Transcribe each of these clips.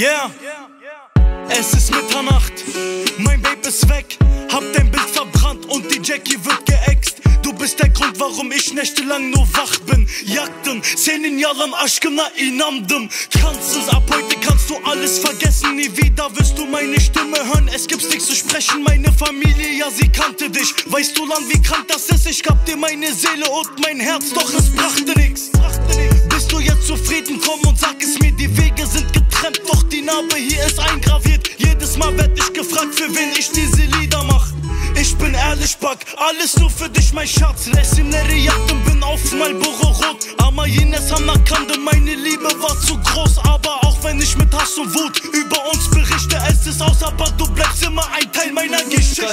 Yeah, es ist Mitternacht, mein Babe ist weg, hab dein Bild verbrannt und die Jackie wird geäxt. Du bist der Grund, warum ich nächtelang nur wach bin. Jagden, senin yalan aşkına inandım. Kansız, ab heute kannst du alles vergessen. Nie wieder wirst du meine Stimme hören. Es gibt's nichts zu sprechen. Meine Familie, ja, sie kannte dich. Weißt du, Land, wie krank das ist? Ich gab dir meine Seele und mein Herz, doch es brachte nichts. Bist du jetzt zufrieden? Komm und sag es mir, die Wege sind getrennt, doch die Narbe hier ist eingraviert. Jedes Mal werd ich gefragt, für wen ich diese Lieder mach. Ich bin ehrlich, Back, alles nur für dich, mein Schatz. Resimleri yaptım, bin auf Marlboro Rot. Ama yine sana kandım, meine Liebe war zu groß. Aber auch wenn ich mit Hass und Wut über uns berichte, es ist aus, aber du bleibst immer ein Teil meiner Geschichte.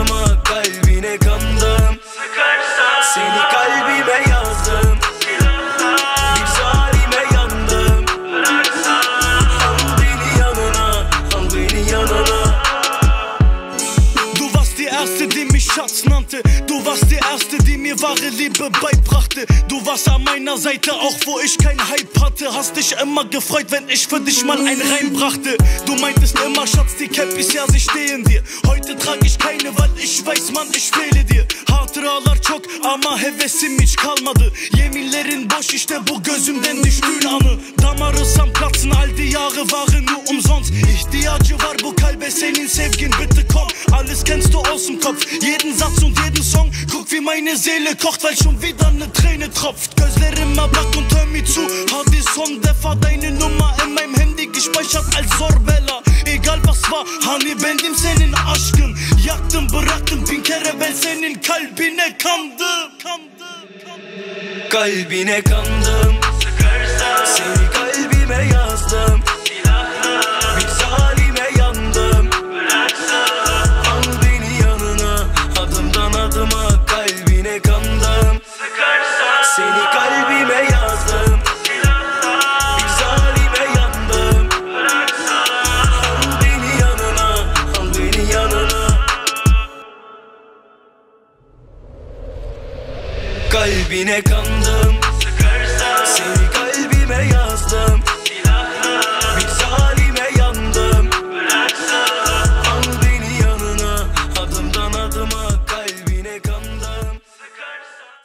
Sarma kalbine kandım. Sıkarsan Seni kalbime yaz Erste, die mich Schatz nannte. Du warst die Erste, die mir wahre Liebe beibrachte. Du warst an meiner Seite, auch wo ich kein Hype hatte. Hast dich immer gefreut, wenn ich für dich mal ein Reim brachte. Du meintest immer, Schatz, die Cappies, ja, sie stehen dir. Heute trage ich keine, weil ich weiß, Mann, ich fehle dir. Hatıralar çok ama hevesim hiç kalmadı. Yeminlerin boş işte bu gözümden düştüğün anı. Damarısam platzen, all die Jahre waren nur umsonst. İhtiyacı var bu kalbe aus dem Kopf, jeden Satz und jeden Song. Guck wie meine Seele kocht, weil schon wieder ne Träne tropft. Gözlerime bak und hör mir zu. Hadi son defa deine Nummer in meinem Handy gespeichert als Sorbella. Egal was war, hani bendim senin aşkın. Yaktım bıraktım bin kere ben senin kalbine kandım. Kalbine kandım kandım Seni kalbime yazdım. Bir zalime yandım. Al beni yanına Al beni yanına. Kalbine kandım